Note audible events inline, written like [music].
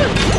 Huh. [laughs]